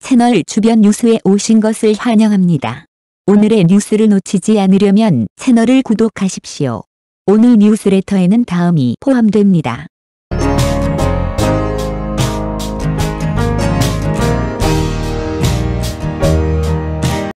채널 주변 뉴스에 오신 것을 환영합니다. 오늘의 뉴스를 놓치지 않으려면 채널을 구독하십시오. 오늘 뉴스레터에는 다음이 포함됩니다.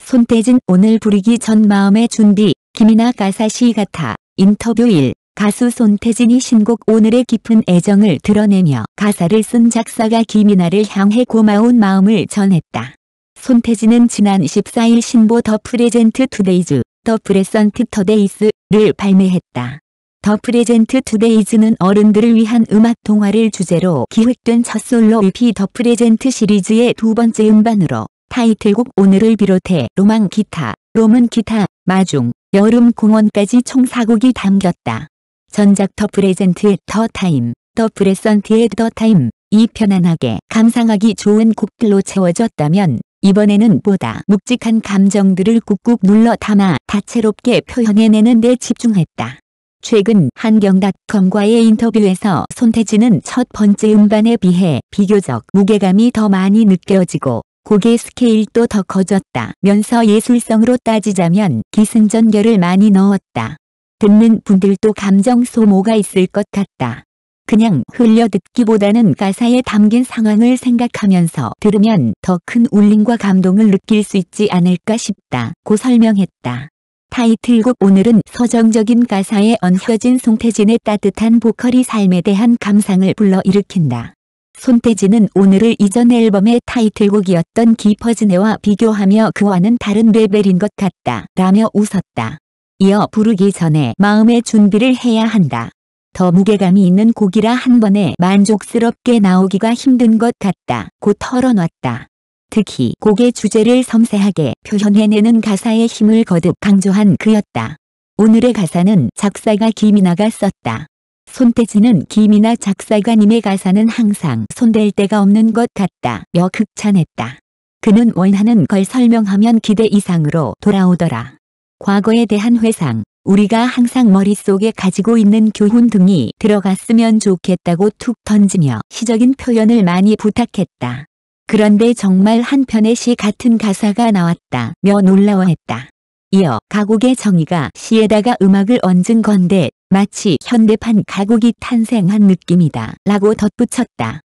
손태진 오늘 부르기 전 마음의 준비 김이나 가사 시 같아 인터뷰 1 가수 손태진이 신곡 오늘에 깊은 애정을 드러내며 가사를 쓴 작사가 김이나를 향해 고마운 마음을 전했다. 손태진은 지난 14일 신보 The Present Today's, The Present Today's를 발매했다. The Present Today's는 어른들을 위한 음악 동화를 주제로 기획된 첫 솔로 EP The Present 시리즈의 두 번째 음반으로 타이틀곡 오늘을 비롯해 로망 기타, Roman Guitar, 마중, 여름 공원까지 총 4곡이 담겼다. 전작 The Present의 The Time, The Present의 The Time, 이 편안하게 감상하기 좋은 곡들로 채워졌다면 이번에는 보다 묵직한 감정들을 꾹꾹 눌러 담아 다채롭게 표현해내는 데 집중했다. 최근 한경닷컴과의 인터뷰에서 손태진은 첫 번째 음반에 비해 비교적 무게감이 더 많이 느껴지고 곡의 스케일도 더 커졌다 면서 예술성으로 따지자면 기승전결을 많이 넣었다. 듣는 분들도 감정 소모가 있을 것 같다. 그냥 흘려듣기보다는 가사에 담긴 상황을 생각하면서 들으면 더 큰 울림과 감동을 느낄 수 있지 않을까 싶다. 고 설명했다. 타이틀곡 오늘은 서정적인 가사에 얹혀진 손태진의 따뜻한 보컬이 삶에 대한 감상을 불러일으킨다. 손태진은 오늘을 이전 앨범의 타이틀곡이었던 깊어지네와 비교하며 그와는 다른 레벨인 것 같다 라며 웃었다. 이어 부르기 전에 마음의 준비를 해야 한다. 더 무게감이 있는 곡이라 한 번에 만족스럽게 나오기가 힘든 것 같다. 고 털어놨다. 특히 곡의 주제를 섬세하게 표현해내는 가사의 힘을 거듭 강조한 그였다. 오늘의 가사는 작사가 김이나가 썼다. 손태진은 김이나 작사가님의 가사는 항상 손댈 데가 없는 것 같다. 며 극찬했다. 그는 원하는 걸 설명하면 기대 이상으로 돌아오더라. 과거에 대한 회상, 우리가 항상 머릿속에 가지고 있는 교훈 등이 들어갔으면 좋겠다고 툭 던지며 시적인 표현을 많이 부탁했다. 그런데 정말 한 편의 시 같은 가사가 나왔다며 놀라워했다. 이어 가곡의 정의가 시에다가 음악을 얹은 건데 마치 현대판 가곡이 탄생한 느낌이다 라고 덧붙였다.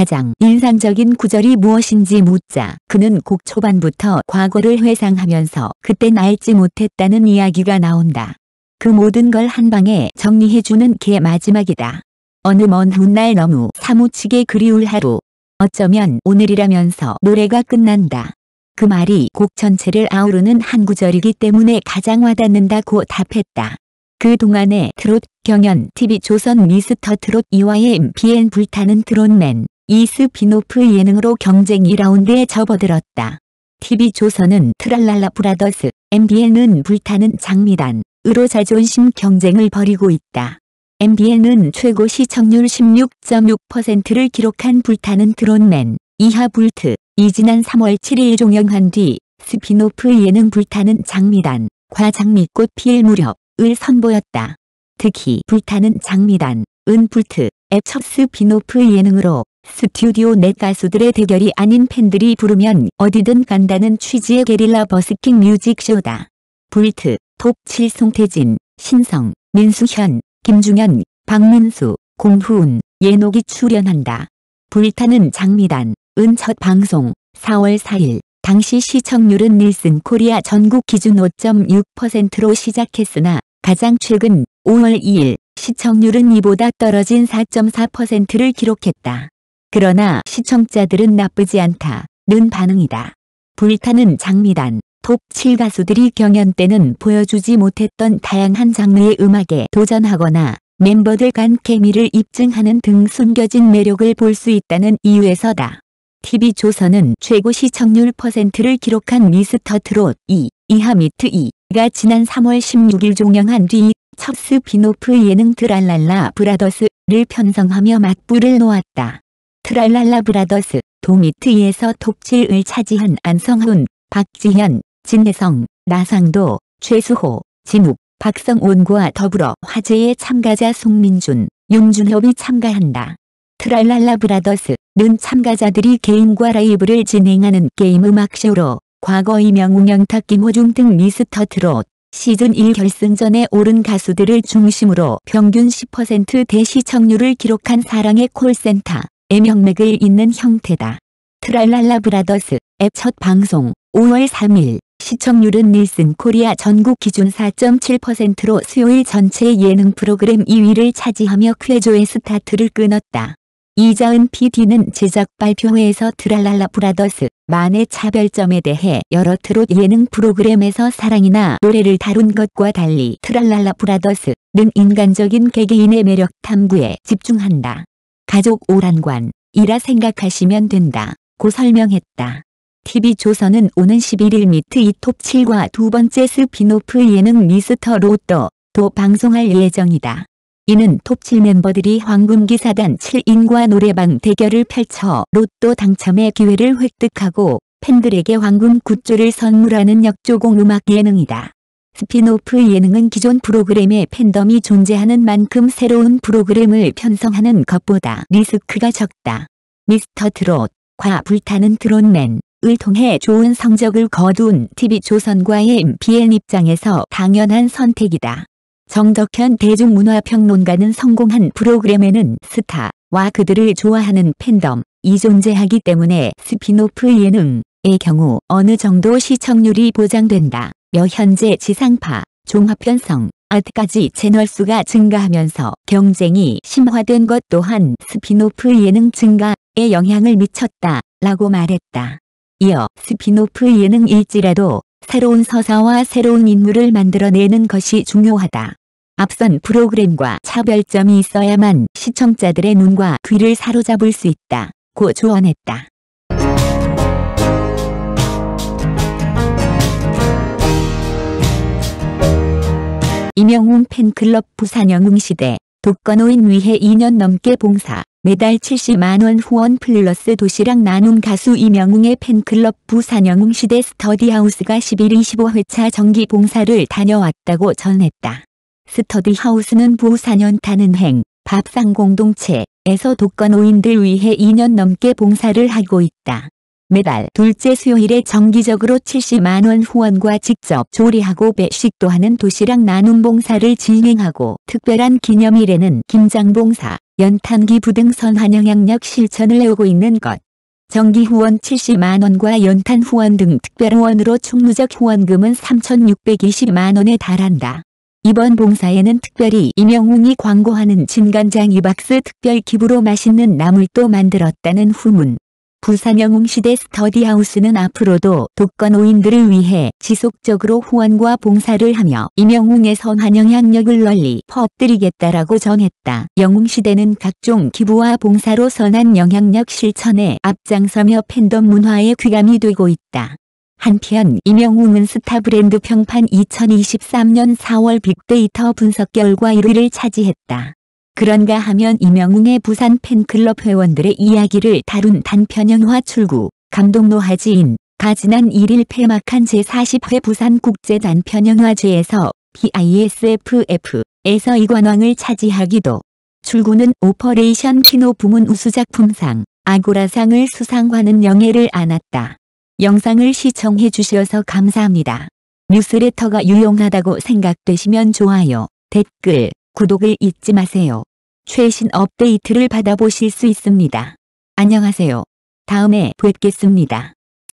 가장 인상적인 구절이 무엇인지 묻자 그는 곡 초반부터 과거를 회상하면서 그때 알지 못했다는 이야기가 나온다. 그 모든 걸 한방에 정리해주는 게 마지막이다. 어느 먼 훗날 너무 사무치게 그리울 하루. 어쩌면 오늘이라면서 노래가 끝난다. 그 말이 곡 전체를 아우르는 한 구절이기 때문에 가장 와닿는다고 답했다. 그 동안에 트롯, 경연, TV 조선 미스터 트롯 2와 MBN 불타는 트롯맨, 이 스핀오프 예능으로 경쟁 2라운드에 접어들었다. TV조선은 트랄랄라 브라더스, MBN은 불타는 장미단 으로 자존심 경쟁을 벌이고 있다. MBN은 최고 시청률 16.6%를 기록한 불타는 트롯맨, 이하 불트, 이 지난 3월 7일 종영한 뒤 스핀오프 예능 불타는 장미단, 과장미꽃 필 무렵을 선보였다. 특히 불타는 장미단, 은 불트, 의 첫 스핀오프 예능으로 스튜디오 내 가수들의 대결이 아닌 팬들이 부르면 어디든 간다는 취지의 게릴라 버스킹 뮤직쇼다. 불트, 톱7 송태진, 신성, 민수현, 김중현, 박민수, 공후운, 예녹이 출연한다. 불타는 장미단, 은첫 방송, 4월 4일, 당시 시청률은 닐슨 코리아 전국 기준 5.6%로 시작했으나 가장 최근 5월 2일 시청률은 이보다 떨어진 4.4%를 기록했다. 그러나 시청자들은 나쁘지 않다 는 반응이다. 불타는 장미단, 톱7 가수들이 경연 때는 보여주지 못했던 다양한 장르의 음악에 도전하거나 멤버들 간 케미를 입증하는 등 숨겨진 매력을 볼 수 있다는 이유에서다. TV조선은 최고 시청률 퍼센트를 기록한 미스터 트롯 2, 이하 미트 2가 지난 3월 16일 종영한 뒤 첫 스핀오프 예능 트랄랄라 브라더스를 편성하며 맞불을 놓았다. 트랄랄라 브라더스, 도 미트에서 톱7을 차지한 안성훈, 박지현, 진해성, 나상도, 최수호, 진욱, 박성온과 더불어 화제의 참가자 송민준, 윤준협이 참가한다. 트랄랄라 브라더스는 는 참가자들이 개인과 라이브를 진행하는 게임 음악쇼로 과거 임영웅 영탁 김호중 등 미스터 트롯 시즌 1 결승전에 오른 가수들을 중심으로 평균 10%대 시청률을 기록한 사랑의 콜센터 의 명맥을 잇는 형태다. 트랄랄라 브라더스 의 첫 방송 5월 3일 시청률은 닐슨 코리아 전국 기준 4.7%로 수요일 전체 예능 프로그램 2위를 차지하며 쾌조의 스타트를 끊었다. 이자은 PD는 제작 발표회에서 트랄랄라 브라더스 만의 차별점에 대해 여러 트롯 예능 프로그램에서 사랑이나 노래를 다룬 것과 달리 트랄랄라 브라더스는 인간적인 개개인의 매력 탐구에 집중한다. 가족 오락관이라 생각하시면 된다. 고 설명했다. TV조선은 오는 11일 미트 2 톱7과 두 번째 스핀오프 예능 미스터 로또도 방송할 예정이다. 이는 톱7 멤버들이 황금기사단 7인과 노래방 대결을 펼쳐 로또 당첨의 기회를 획득하고 팬들에게 황금 굿즈를 선물하는 역조공 음악 예능이다. 스핀오프 예능은 기존 프로그램에 팬덤이 존재하는 만큼 새로운 프로그램을 편성하는 것보다 리스크가 적다. 미스터 트롯, 과 불타는 트롯맨, 을 통해 좋은 성적을 거둔 TV조선과의 MBN 입장에서 당연한 선택이다. 정덕현 대중문화평론가는 성공한 프로그램에는 스타와 그들을 좋아하는 팬덤이 존재하기 때문에 스핀오프 예능 의 경우 어느 정도 시청률이 보장된다. 며 현재 지상파, 종합편성, OTT까지 채널 수가 증가하면서 경쟁이 심화된 것 또한 스핀오프 예능 증가에 영향을 미쳤다. 라고 말했다. 이어 스핀오프 예능일지라도 새로운 서사와 새로운 인물을 만들어내는 것이 중요하다. 앞선 프로그램과 차별점이 있어야만 시청자들의 눈과 귀를 사로잡을 수 있다. 고 조언했다. 임영웅 팬클럽 부산 영웅시대 독거노인 위해 2년 넘게 봉사 매달 70만원 후원 플러스 도시락 나눔 가수 임영웅의 팬클럽 부산 영웅시대 스터디하우스가 11 25회차 정기 봉사를 다녀왔다고 전했다. 스터디하우스는 부산 연탄은행, 밥상 공동체에서 독거노인들 위해 2년 넘게 봉사를 하고 있다. 매달 둘째 수요일에 정기적으로 70만원 후원과 직접 조리하고 배식도 하는 도시락 나눔 봉사를 진행하고 특별한 기념일에는 김장 봉사, 연탄기부 등 선환영향력 실천을 해오고 있는 것. 정기 후원 70만원과 연탄 후원 등 특별 후원으로 총 누적 후원금은 3,620만원에 달한다. 이번 봉사에는 특별히 이명웅이 광고하는 진간장 이박스 특별 기부로 맛있는 나물도 만들었다는 후문. 부산 영웅시대 스터디하우스는 앞으로도 독거노인들을 위해 지속적으로 후원과 봉사를 하며 임영웅의 선한 영향력을 널리 퍼뜨리겠다라고 전했다. 영웅시대는 각종 기부와 봉사로 선한 영향력 실천에 앞장서며 팬덤 문화에 귀감이 되고 있다. 한편 임영웅은 스타 브랜드 평판 2023년 4월 빅데이터 분석 결과 1위를 차지했다. 그런가 하면 임영웅의 부산 팬클럽 회원들의 이야기를 다룬 단편 영화 출구, 감독 노하지인, 가 지난 1일 폐막한 제40회 부산 국제 단편영화제에서 BISFF에서 이관왕을 차지하기도 출구는 오퍼레이션 키노 부문 우수작품상 아고라상을 수상하는 영예를 안았다. 영상을 시청해 주셔서 감사합니다. 뉴스레터가 유용하다고 생각되시면 좋아요, 댓글, 구독을 잊지 마세요. 최신 업데이트를 받아보실 수 있습니다. 안녕하세요. 다음에 뵙겠습니다.